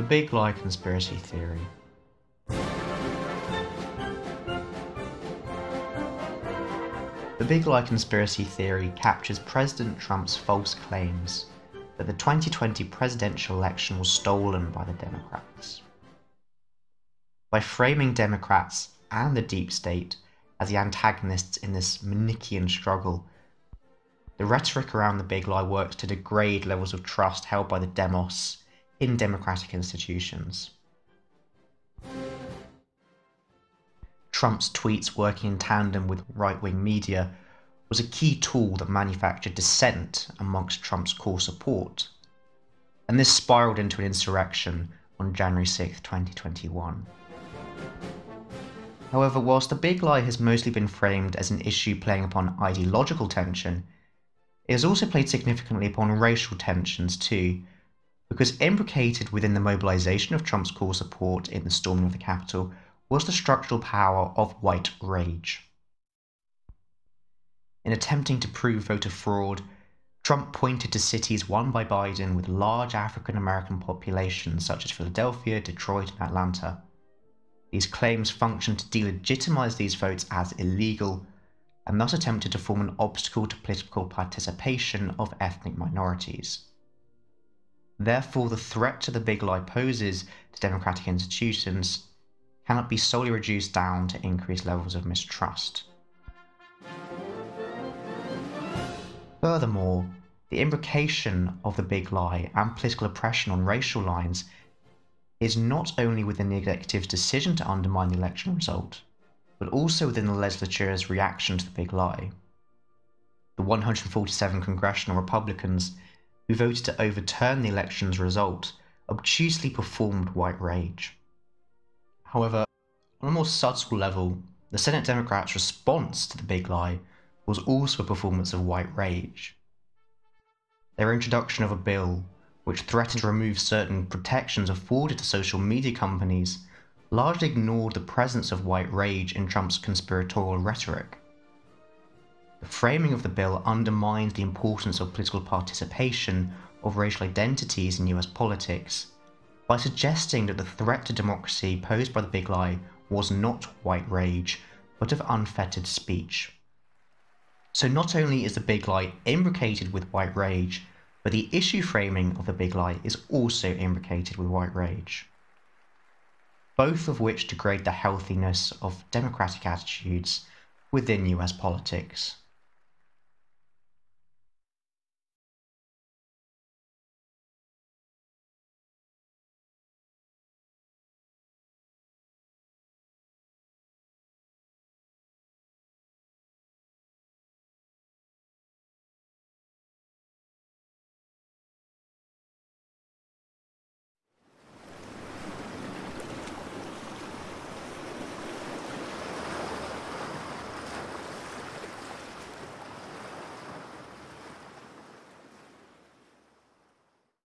The Big Lie Conspiracy Theory. The Big Lie Conspiracy Theory captures President Trump's false claims that the 2020 presidential election was stolen by the Democrats. By framing Democrats and the deep state as the antagonists in this Manichaean struggle, the rhetoric around the big lie works to degrade levels of trust held by the demos in democratic institutions. Trump's tweets working in tandem with right wing media was a key tool that manufactured dissent amongst Trump's core support. And this spiraled into an insurrection on January 6, 2021. However, whilst the big lie has mostly been framed as an issue playing upon ideological tension, it has also played significantly upon racial tensions too, because imbricated within the mobilization of Trump's core support in the storming of the Capitol was the structural power of white rage. In attempting to prove voter fraud, Trump pointed to cities won by Biden with large African American populations such as Philadelphia, Detroit, and Atlanta. These claims functioned to delegitimize these votes as illegal and thus attempted to form an obstacle to political participation of ethnic minorities. Therefore, the threat to the big lie poses to democratic institutions cannot be solely reduced down to increased levels of mistrust. Furthermore, the imbrication of the big lie and political oppression on racial lines is not only within the executive's decision to undermine the election result, but also within the legislature's reaction to the big lie. The 147 congressional Republicans who voted to overturn the election's result obtusely performed white rage. However, on a more subtle level, the Senate Democrats' response to the big lie was also a performance of white rage. Their introduction of a bill which threatened to remove certain protections afforded to social media companies, largely ignored the presence of white rage in Trump's conspiratorial rhetoric. Framing of the bill undermines the importance of political participation of racial identities in US politics by suggesting that the threat to democracy posed by the big lie was not white rage, but of unfettered speech. So not only is the big lie imbricated with white rage, but the issue framing of the big lie is also imbricated with white rage. Both of which degrade the healthiness of democratic attitudes within US politics.